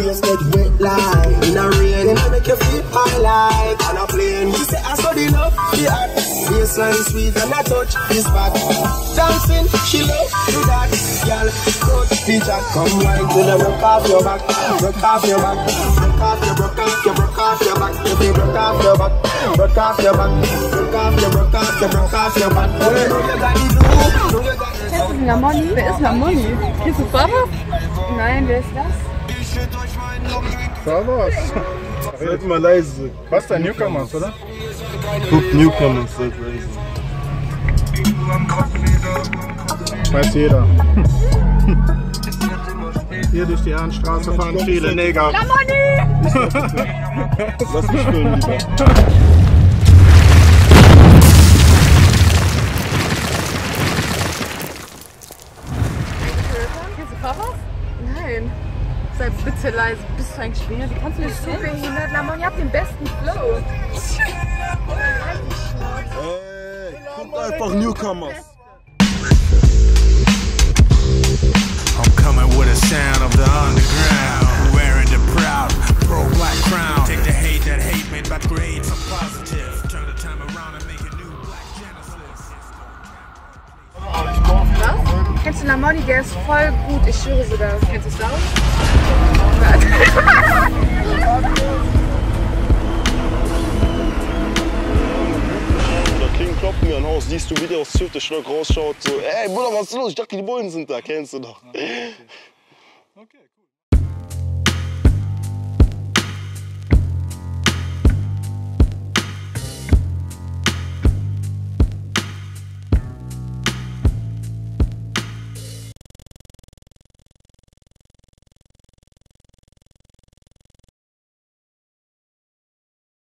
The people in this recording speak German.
place get wet like. In a rain, and I make you feel high like. On a plane, she say I saw the love, the art Baseline sweet and I touch this back. Dancing, she love do that Girl, coach the jack Come wine to the broke off your back. Broke off your back. Broke off your, broke off your, broke off your back. If you broke off your back. Broke off your back. Broke off your, broke off your, broke off your back. Know you got glue, know you Kennst du Lamoni? Wer ist Lamoni? Kennst du Baba? Nein, wer ist das? Servus. Seid mal leise. Was der Newcomers, oder? Guck Newcomers, seid leise. Weiß jeder. Hier durch die Ehrenstraße fahren viele Neger. Lass mich filmen lieber. Nein. Sei bitte leise. Bist du eigentlich behindert? Wie kannst du nicht so behindert? Lamoni, ihr habt den besten Flow. Ey, guckt einfach Newcomers. I'm coming with a sound of the underground. Wearing the proud pro black crown. Take the hate that hate made by create some positive. Turn the time around and make a new black genesis. Was? Kennst du Lamoni? Der ist voll gut. Ich schwöre sogar. Kennst du Star Da Klopfen mir ein Haus, siehst du, wie der aus Zürich Schlock rausschaut. So, ey Bruder, was ist los? Ich dachte, die Bullen sind da, kennst du doch. Okay, cool.